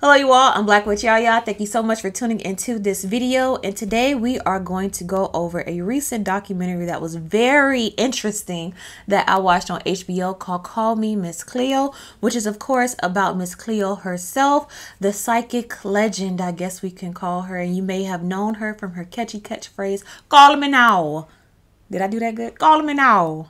Hello you all, I'm Blaque Witch YaYa. Thank you so much for tuning into this video. And today we are going to go over a recent documentary that was very interesting that I watched on HBO called Call Me Miss Cleo, which is of course about Miss Cleo herself, the psychic legend, I guess we can call her. And you may have known her from her catchy catchphrase, call me now. Did I do that good? Call me now.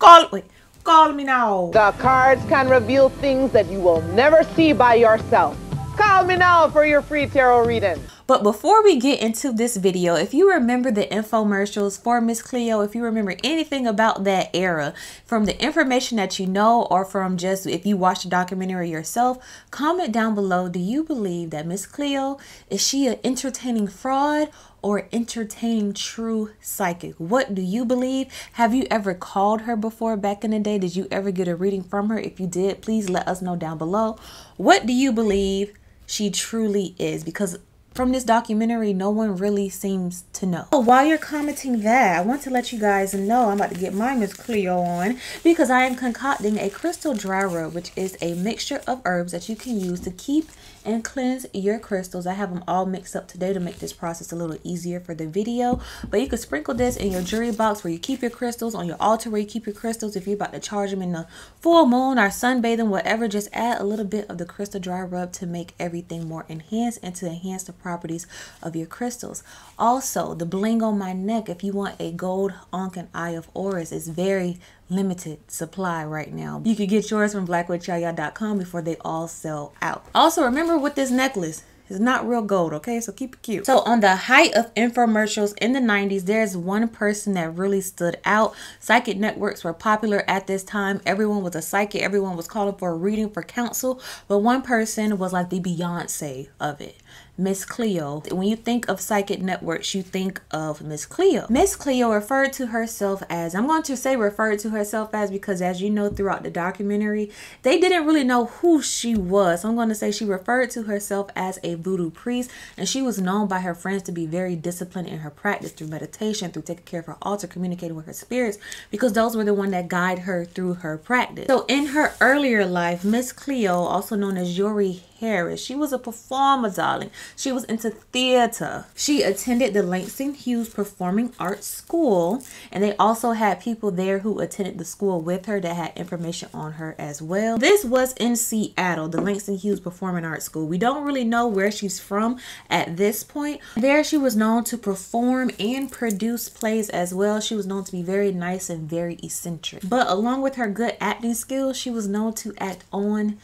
Call, wait, call me now. The cards can reveal things that you will never see by yourself. Call me now for your free tarot reading. But before we get into this video, if you remember the infomercials for Miss Cleo, if you remember anything about that era, from the information that you know or from just if you watched the documentary yourself, comment down below. Do you believe that Miss Cleo, is she an entertaining fraud or entertaining true psychic? What do you believe? Have you ever called her before back in the day? Did you ever get a reading from her? If you did, please let us know down below. What do you believe? She truly is because from this documentary, no one really seems to know. While you're commenting that, I want to let you guys know I'm about to get my Miss Cleo on because I am concocting a crystal dry rub, which is a mixture of herbs that you can use to keep and cleanse your crystals. I have them all mixed up today to make this process a little easier for the video. But you can sprinkle this in your jewelry box where you keep your crystals, on your altar where you keep your crystals. If you're about to charge them in the full moon or sunbathing, whatever, just add a little bit of the crystal dry rub to make everything more enhanced and to enhance the properties of your crystals. Also, the bling on my neck, if you want a gold and eye of Horus, is very limited supply right now. You can get yours from blaquewitchyaya.com before they all sell out. Also, remember with this necklace, it's not real gold, okay? So keep it cute. So on the height of infomercials in the 90s, there's one person that really stood out. Psychic networks were popular at this time. Everyone was a psychic. Everyone was calling for a reading for counsel. But one person was like the Beyonce of it. Miss Cleo. When you think of psychic networks, you think of Miss Cleo. Miss Cleo referred to herself as, I'm going to say referred to herself as because as you know throughout the documentary, they didn't really know who she was. So I'm going to say she referred to herself as a voodoo priest and she was known by her friends to be very disciplined in her practice through meditation, through taking care of her altar, communicating with her spirits because those were the one that guide her through her practice. So in her earlier life, Miss Cleo, also known as Youree Harris. She was a performer, darling. She was into theater. She attended the Langston Hughes Performing Arts School, and they also had people there who attended the school with her that had information on her as well. This was in Seattle, the Langston Hughes Performing Arts School. We don't really know where she's from at this point. There, she was known to perform and produce plays as well. She was known to be very nice and very eccentric. But along with her good acting skills, she was known to act on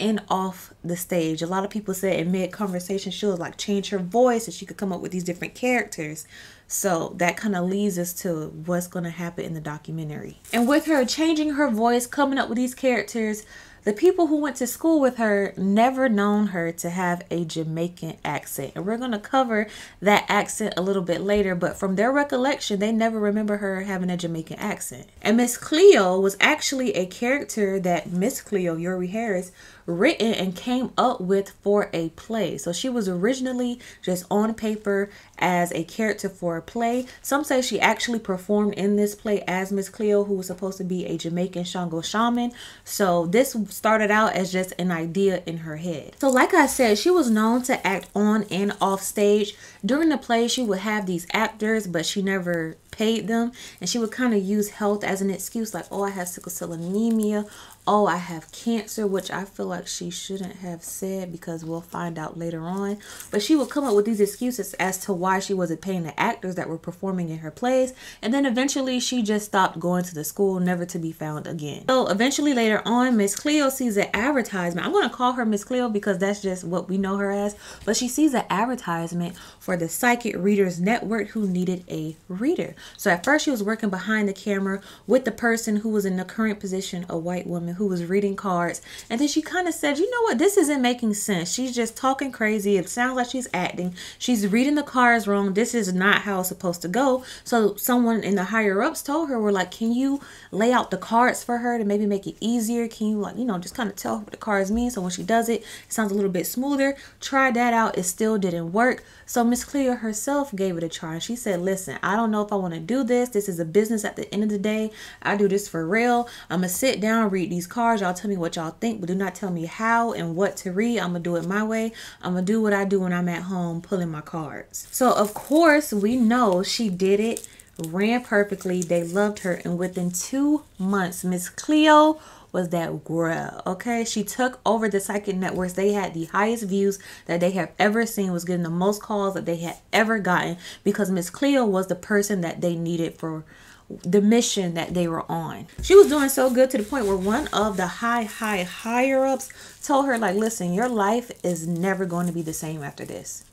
and off the stage. A lot of people said in mid conversation she would like change her voice and she could come up with these different characters. So that kind of leads us to what's going to happen in the documentary. And with her changing her voice, coming up with these characters, the people who went to school with her never known her to have a Jamaican accent. And we're going to cover that accent a little bit later, but from their recollection, they never remember her having a Jamaican accent. And Miss Cleo was actually a character that Miss Cleo, Youree Harris, written and came up with for a play. So she was originally just on paper as a character for a play. Some say she actually performed in this play as Miss Cleo, who was supposed to be a Jamaican Shango shaman. So this started out as just an idea in her head. So like I said, she was known to act on and off stage. During the play, she would have these actors, but she never paid them and she would kind of use health as an excuse like oh i have sickle cell anemia oh, I have cancer, which I feel like she shouldn't have said because we'll find out later on. But she would come up with these excuses as to why she wasn't paying the actors that were performing in her plays. And then eventually she just stopped going to the school, never to be found again. So eventually later on, Miss Cleo sees an advertisement. I'm going to call her Miss Cleo because that's just what we know her as. But she sees an advertisement for the Psychic Readers Network who needed a reader. So at first she was working behind the camera with the person who was in the current position, a white woman who was reading cards. And then she kind of said, you know what, this isn't making sense. She's just talking crazy. It sounds like she's acting. She's reading the cards wrong. This is not how it's supposed to go. So someone in the higher ups told her, we're like, can you lay out the cards for her to maybe make it easier? Can you like, you know, just kind of tell her what the cards mean. So when she does it, it sounds a little bit smoother. Try that out. It still didn't work. So Miss Cleo herself gave it a try. She said, listen, I don't know if I want to to do this. This is a business at the end of the day. I do this for real. I'm going to sit down, read these cards. Y'all tell me what y'all think, but do not tell me how and what to read. I'm going to do it my way. I'm going to do what I do when I'm at home pulling my cards. So, of course, we know she did it, ran perfectly. They loved her. And within two months, Miss Cleo was that girl. Okay, she took over the psychic networks. They had the highest views that they have ever seen. Was getting the most calls that they had ever gotten because Miss Cleo was the person that they needed for the mission that they were on. She was doing so good to the point where one of the high, high, higher ups told her, like, listen, your life is never going to be the same after this.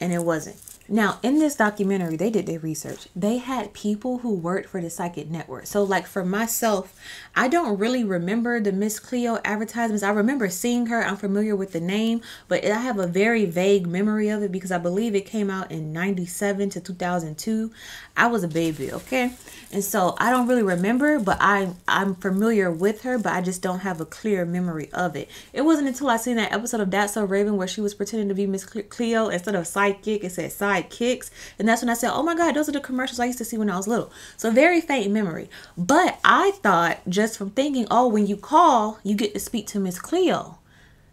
And it wasn't. Now, in this documentary, they did their research. They had people who worked for the Psychic Network. So, like for myself, I don't really remember the Miss Cleo advertisements. I remember seeing her. I'm familiar with the name, but I have a very vague memory of it because I believe it came out in 97 to 2002. I was a baby, okay? And so I don't really remember, but I I'm familiar with her, but I just don't have a clear memory of it. It wasn't until I seen that episode of That's So Raven where she was pretending to be Miss Cleo instead of psychic, it said sidekicks, and that's when I said, "Oh my god, those are the commercials I used to see when I was little." So very faint memory. But I thought just from thinking, "Oh, when you call, you get to speak to Miss Cleo."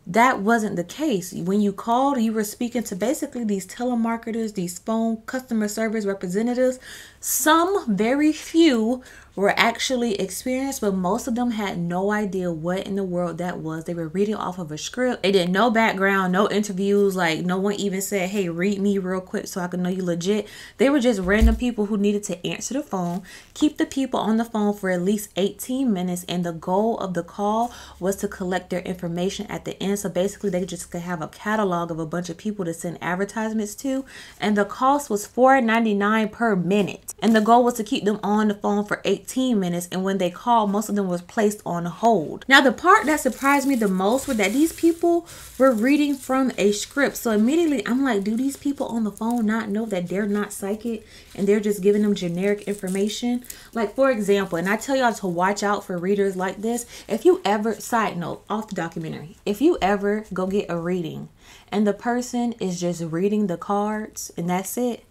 that wasn't the case. When you called, you were speaking to basically these telemarketers, these phone customer service representatives. Some, very few, were actually experienced, but most of them had no idea what in the world that was. They were reading off of a script. They did no background, no interviews. Like no one even said, "Hey, read me real quick so I can know you legit." They were just random people who needed to answer the phone, keep the people on the phone for at least 18 minutes, and the goal of the call was to collect their information at the end. So basically, they just could have a catalog of a bunch of people to send advertisements to, and the cost was $4.99 per minute. And the goal was to keep them on the phone for 18 15 minutes and when they called most of them was placed on hold. Now the part that surprised me the most was that these people were reading from a script. So immediately i'm like do these people on the phone not know that they're not psychic and they're just giving them generic information? Like for example and i tell y'all to watch out for readers like this if you ever side note off the documentary if you ever go get a reading and the person is just reading the cards and that's it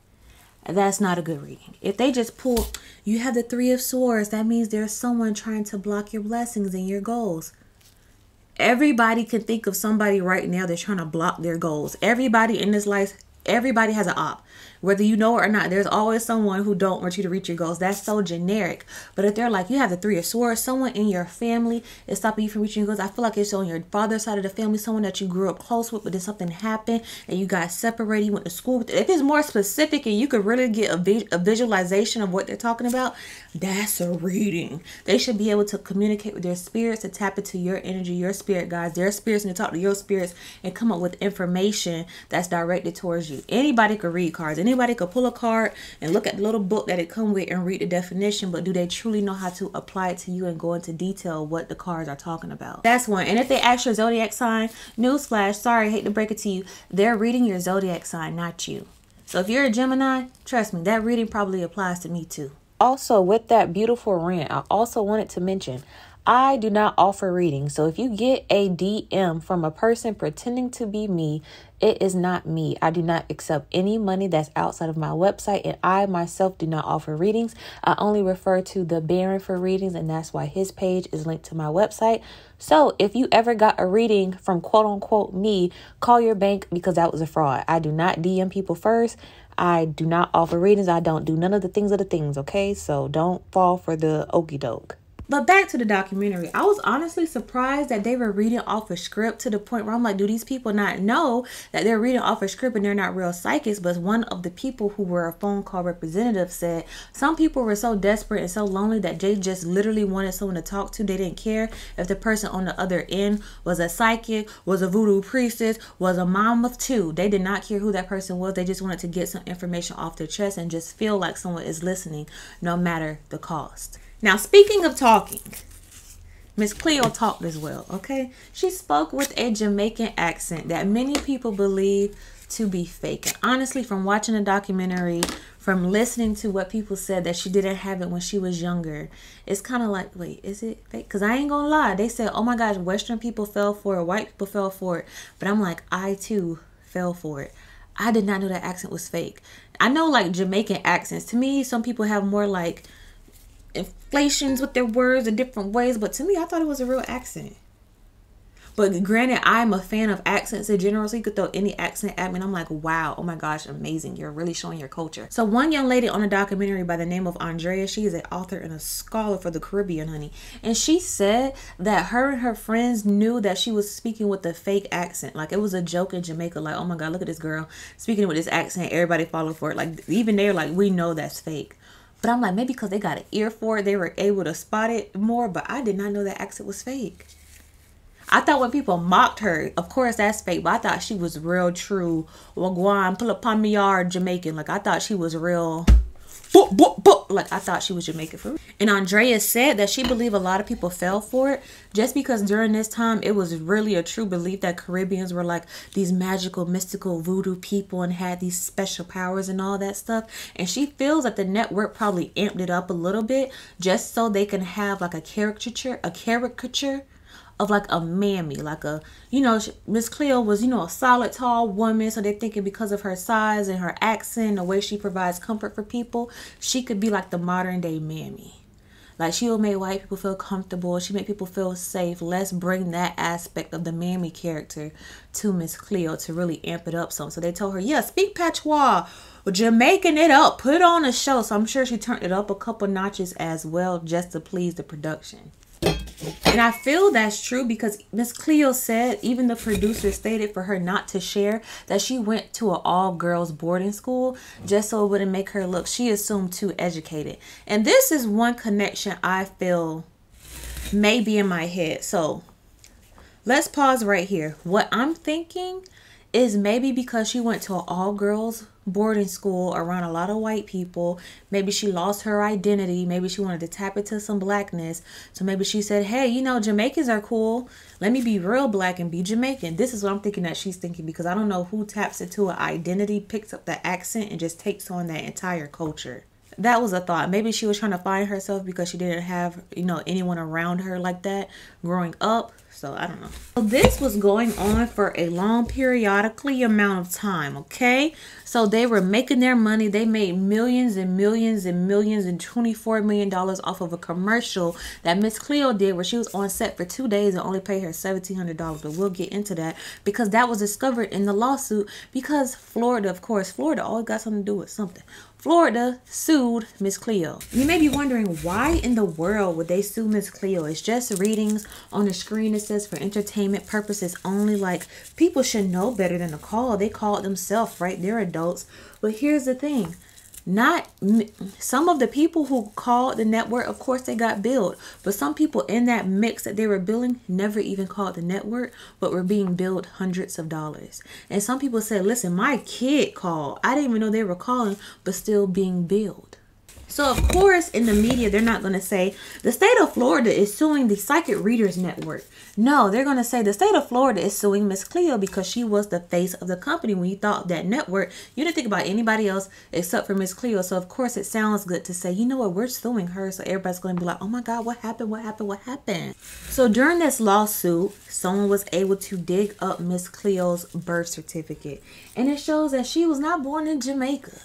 that's not a good reading. If they just pull, you have the Three of Swords, that means there's someone trying to block your blessings and your goals. Everybody can think of somebody right now that's trying to block their goals. Everybody in this life, everybody has an op whether you know it or not there's always someone who don't want you to reach your goals. That's so generic. But if they're like you have the three of swords someone in your family is stopping you from reaching your goals. I feel like it's on your father's side of the family someone that you grew up close with but then something happened and you got separated you went to school with if it's more specific and you could really get a, vi- a visualization of what they're talking about that's a reading. They should be able to communicate with their spirits to tap into your energy your spirit guys. Their spirits and to talk to your spirits and come up with information that's directed towards you. Anybody could read cards. Any anybody could pull a card and look at the little book that it come with and read the definition, but do they truly know how to apply it to you and go into detail what the cards are talking about? That's one. And if they ask your zodiac sign, newsflash, sorry, hate to break it to you, they're reading your zodiac sign, not you. So if you're a Gemini, trust me, that reading probably applies to me too. Also, with that beautiful rant, I also wanted to mention I do not offer readings. So if you get a DM from a person pretending to be me, it is not me. I do not accept any money that's outside of my website, and I myself do not offer readings. I only refer to the Baron for readings, and that's why his page is linked to my website. So if you ever got a reading from quote unquote me, call your bank because that was a fraud. I do not DM people first. I do not offer readings. I don't do none of the things of the things, okay? So don't fall for the okey doke. But back to the documentary, I was honestly surprised that they were reading off a script to the point where I'm like, do these people not know that they're reading off a script and they're not real psychics? But one of the people who were a phone call representative said some people were so desperate and so lonely that they just literally wanted someone to talk to. They didn't care if the person on the other end was a psychic, was a voodoo priestess, was a mom of two. They did not care who that person was. They just wanted to get some information off their chest and just feel like someone is listening no matter the cost. Now, speaking of talking, Miss Cleo talked as well, okay? She spoke with a Jamaican accent that many people believe to be fake. And honestly, from watching the documentary, from listening to what people said that she didn't have it when she was younger, it's kind of like, wait, is it fake? Because I ain't gonna lie. They said, oh my gosh, Western people fell for it, white people fell for it. But I'm like, I too fell for it. I did not know that accent was fake. I know like Jamaican accents. To me, some people have more like inflations with their words in different ways, but to me, I thought it was a real accent. But granted, I'm a fan of accents in general, so you could throw any accent at me, and I'm like, wow, oh my gosh, amazing. You're really showing your culture. So one young lady on a documentary by the name of Andrea, she is an author and a scholar for the Caribbean, honey. And she said that her and her friends knew that she was speaking with a fake accent. Like it was a joke in Jamaica, like, oh my God, look at this girl speaking with this accent. Everybody followed for it. Like even they're like, we know that's fake. But I'm like, maybe because they got an ear for it, they were able to spot it more. But I did not know that accent was fake. I thought when people mocked her, of course that's fake, but I thought she was real true. Wagwan, yard Jamaican. Like I thought she was real boop, boop, boop. Like I thought she was Jamaican for. And Andrea said that she believed a lot of people fell for it just because during this time it was really a true belief that Caribbeans were like these magical, mystical voodoo people and had these special powers and all that stuff. And she feels that the network probably amped it up a little bit just so they can have like a caricature, a caricature of like a mammy, like a, you know, Miss Cleo was, you know, a solid, tall woman. So they're thinking because of her size and her accent, the way she provides comfort for people, she could be like the modern day mammy. Like she'll make white people feel comfortable. She make people feel safe. Let's bring that aspect of the mammy character to Miss Cleo to really amp it up some. So they told her, yeah, speak patois. Jamaican it up. Put on a show. So I'm sure she turned it up a couple notches as well just to please the production. And I feel that's true because Miss Cleo said, even the producer stated for her not to share that she went to an all girls boarding school just so it wouldn't make her look, she assumed, too educated. And this is one connection I feel may be in my head. So let's pause right here. What I'm thinking is maybe because she went to an all girls boarding school around a lot of white people. Maybe she lost her identity. Maybe she wanted to tap into some blackness. So maybe she said, hey, you know, Jamaicans are cool. Let me be real black and be Jamaican. This is what I'm thinking that she's thinking because I don't know who taps into an identity, picks up the accent, and just takes on that entire culture that was a thought. Maybe she was trying to find herself because she didn't have, you know, anyone around her like that growing up. So I don't know. So this was going on for a long periodically amount of time, okay? So they were making their money. They made millions and millions and millions and $24 million off of a commercial that Miss Cleo did where she was on set for two days and only paid her $1,700. But we'll get into that because that was discovered in the lawsuit because Florida, of course, Florida always got something to do with something. Florida sued Miss Cleo. You may be wondering why in the world would they sue Miss Cleo? It's just readings on the screen. It says for entertainment purposes only. Like people should know better than to call. They called themselves, right? They're adults. But here's the thing not some of the people who called the network of course they got billed but some people in that mix that they were billing never even called the network but were being billed hundreds of dollars. And some people said listen my kid called. I didn't even know they were calling but still being billed so, of course, in the media, they're not going to say the state of Florida is suing the Psychic Readers Network. No, they're going to say the state of Florida is suing Miss Cleo because she was the face of the company. When you thought that network, you didn't think about anybody else except for Miss Cleo. So, of course, it sounds good to say, you know what, we're suing her. So, everybody's going to be like, oh my God, what happened? What happened? What happened? So, during this lawsuit, someone was able to dig up Miss Cleo's birth certificate. And it shows that she was not born in Jamaica.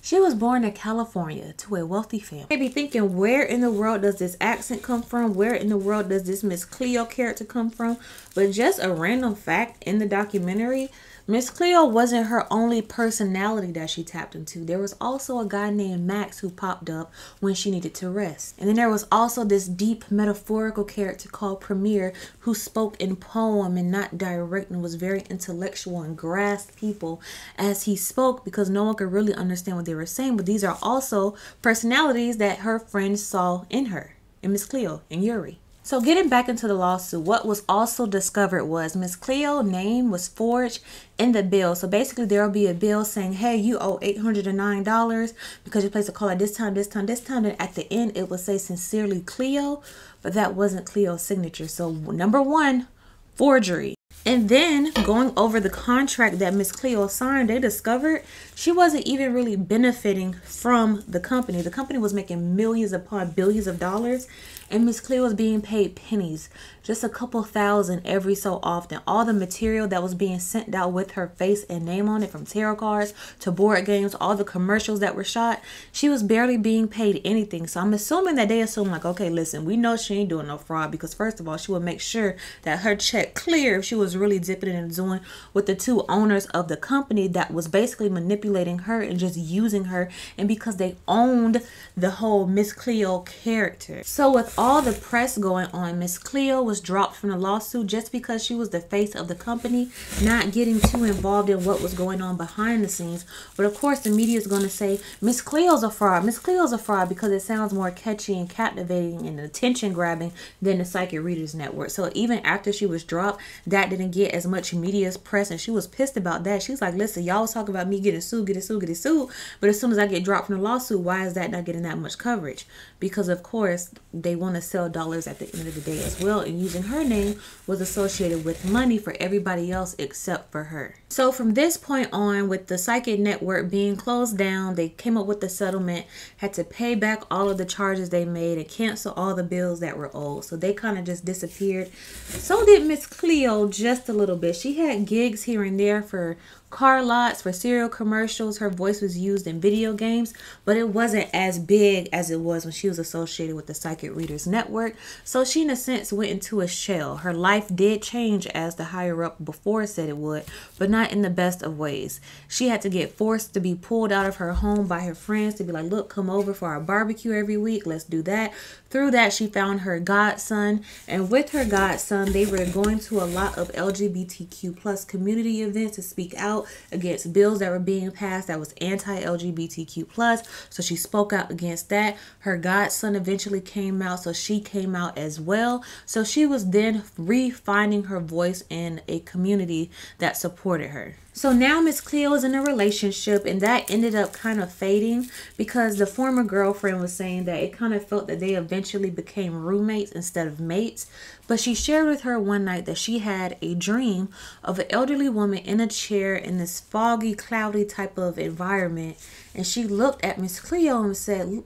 She was born in California to a wealthy family. You may be thinking, where in the world does this accent come from? Where in the world does this Miss Cleo character come from? But just a random fact in the documentary, Miss Cleo wasn't her only personality that she tapped into. There was also a guy named Max who popped up when she needed to rest. And then there was also this deep metaphorical character called Premier who spoke in poem and not direct and was very intellectual and grasped people as he spoke because no one could really understand what they were saying. But these are also personalities that her friends saw in her, in Miss Cleo and Youree. So getting back into the lawsuit, what was also discovered was Miss Cleo name was forged in the bill. So basically there will be a bill saying, hey, you owe $809 because you placed a call at this time, this time, this time. And at the end, it will say sincerely Cleo, but that wasn't Cleo's signature. So number one, forgery. And then going over the contract that Miss Cleo signed, they discovered she wasn't even really benefiting from the company. The company was making millions upon billions of dollars and Miss Cleo was being paid pennies, just a couple thousand every so often. All the material that was being sent out with her face and name on it, from tarot cards to board games, all the commercials that were shot, she was barely being paid anything. So I'm assuming that they assume like, okay, listen, we know she ain't doing no fraud because first of all, she would make sure that her check clear if she was really dipping and doing with the two owners of the company that was basically manipulating her and just using her, and because they owned the whole Miss Cleo character. So with all the press going on, Miss Cleo was dropped from the lawsuit just because she was the face of the company, not getting too involved in what was going on behind the scenes. But of course, the media is going to say Miss Cleo's a fraud. Miss Cleo's a fraud because it sounds more catchy and captivating and attention grabbing than the Psychic Readers Network. So even after she was dropped, that didn't get as much media's press, and she was pissed about that. She's like, "Listen, y'all was talking about me getting sued, getting sued, getting sued, but as soon as I get dropped from the lawsuit, why is that not getting that much coverage?" Because of course they want to sell dollars at the end of the day as well, and using her name was associated with money for everybody else except for her. So from this point on, with the Psychic Network being closed down, they came up with the settlement, had to pay back all of the charges they made and cancel all the bills that were owed. So they kind of just disappeared. So did Miss Cleo just a little bit. She had gigs here and there for car lots for cereal commercials. Her voice was used in video games, but it wasn't as big as it was when she was associated with the Psychic Readers Network. So she, in a sense, went into a shell. Her life did change as the higher up before said it would, but not in the best of ways. She had to get forced to be pulled out of her home by her friends to be like, look, come over for our barbecue every week. Let's do that. Through that, she found her godson, and with her godson, they were going to a lot of LGBTQ plus community events to speak out against bills that were being passed that was anti-LGBTQ plus. So she spoke out against that. Her godson eventually came out, so she came out as well. So she was then refining her voice in a community that supported her. So now Miss Cleo is in a relationship, and that ended up kind of fading because the former girlfriend was saying that it kind of felt that they eventually became roommates instead of mates. But she shared with her one night that she had a dream of an elderly woman in a chair in this foggy, cloudy type of environment. And she looked at Miss Cleo and said,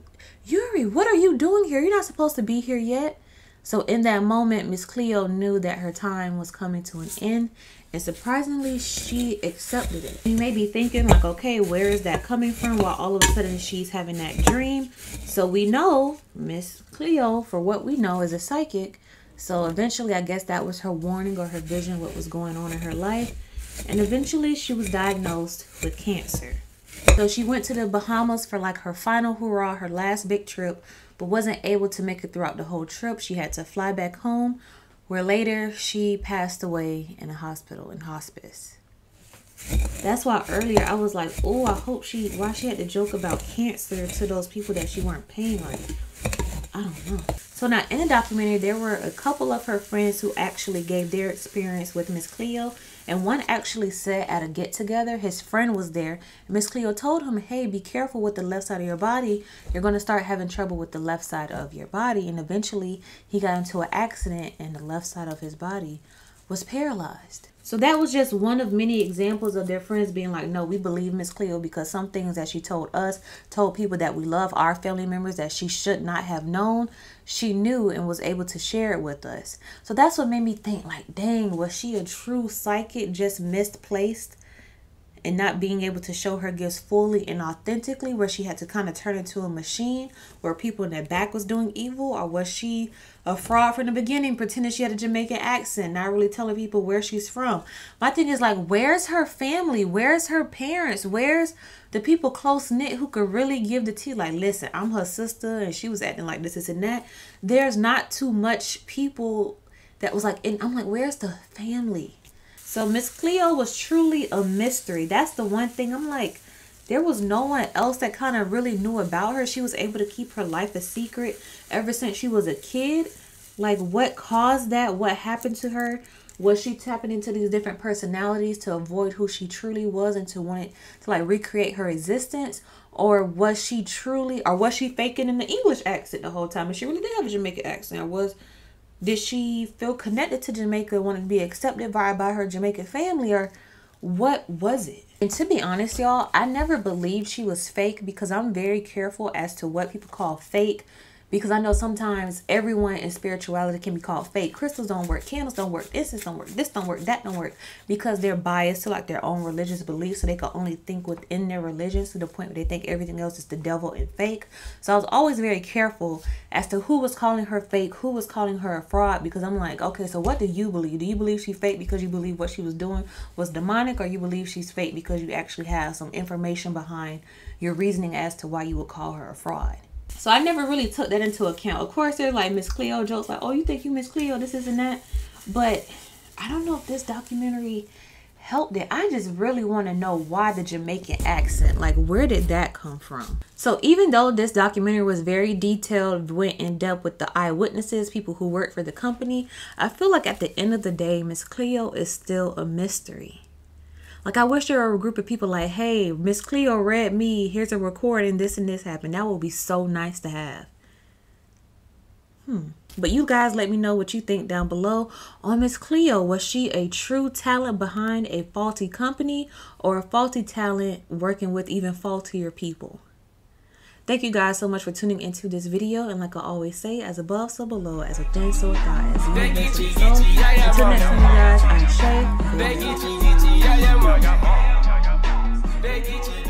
Youree, what are you doing here? You're not supposed to be here yet. So in that moment, Miss Cleo knew that her time was coming to an end and surprisingly, she accepted it. You may be thinking like, okay, where is that coming from? While all of a sudden she's having that dream. So we know Miss Cleo, for what we know, is a psychic. So eventually, I guess that was her warning or her vision, what was going on in her life. And eventually, she was diagnosed with cancer. So she went to the Bahamas for like her final hurrah, her last big trip, but wasn't able to make it throughout the whole trip. She had to fly back home where later she passed away in a hospital in hospice. That's why earlier I was like, oh, I hope she, why she had to joke about cancer to those people that she weren't paying like, I don't know. So now in the documentary, there were a couple of her friends who actually gave their experience with Miss Cleo and one actually said at a get together, his friend was there. Miss Cleo told him, Hey, be careful with the left side of your body. You're going to start having trouble with the left side of your body. And eventually, he got into an accident, and the left side of his body was paralyzed. So that was just one of many examples of their friends being like, no, we believe Miss Cleo because some things that she told us, told people that we love, our family members that she should not have known, she knew and was able to share it with us. So that's what made me think like, dang, was she a true psychic just misplaced? And not being able to show her gifts fully and authentically where she had to kind of turn into a machine where people in the back was doing evil or was she a fraud from the beginning pretending she had a jamaican accent not really telling people where she's from? My thing is like where's her family? Where's her parents? Where's the people close knit who could really give the tea? Like listen i'm her sister and she was acting like this, this and that. There's not too much people that was like and i'm like where's the family so Miss Cleo was truly a mystery. That's the one thing I'm like, there was no one else that kind of really knew about her. She was able to keep her life a secret ever since she was a kid. Like what caused that? What happened to her? Was she tapping into these different personalities to avoid who she truly was and to want to like recreate her existence? Or was she truly or was she faking in the English accent the whole time? And she really did have a Jamaican accent. Or was did she feel connected to Jamaica, wanted to be accepted by, by her Jamaican family, or what was it? And to be honest, y'all, I never believed she was fake because I'm very careful as to what people call fake because I know sometimes everyone in spirituality can be called fake. Crystals don't work, candles don't work, incense don't work, this don't work, that don't work because they're biased to like their own religious beliefs, so they can only think within their religion to the point where they think everything else is the devil and fake. So I was always very careful as to who was calling her fake, who was calling her a fraud, because I'm like, okay, so what do you believe? Do you believe she's fake because you believe what she was doing was demonic, or you believe she's fake because you actually have some information behind your reasoning as to why you would call her a fraud? So I never really took that into account. Of course, there's like Miss Cleo jokes like, oh, you think you Miss Cleo, this isn't that. But I don't know if this documentary helped it. I just really want to know why the Jamaican accent. Like, where did that come from? So, even though this documentary was very detailed, went in depth with the eyewitnesses, people who worked for the company, I feel like at the end of the day, Miss Cleo is still a mystery. Like I wish there were a group of people like, hey, Miss Cleo read me, here's a recording, this and this happened. That would be so nice to have. Hmm. But you guys let me know what you think down below on Miss Cleo. Was she a true talent behind a faulty company or a faulty talent working with even faultier people? Thank you guys so much for tuning into this video. And like I always say, as above, so below, as a thin so guys. Until next time, you guys, I'm Shay. They get you.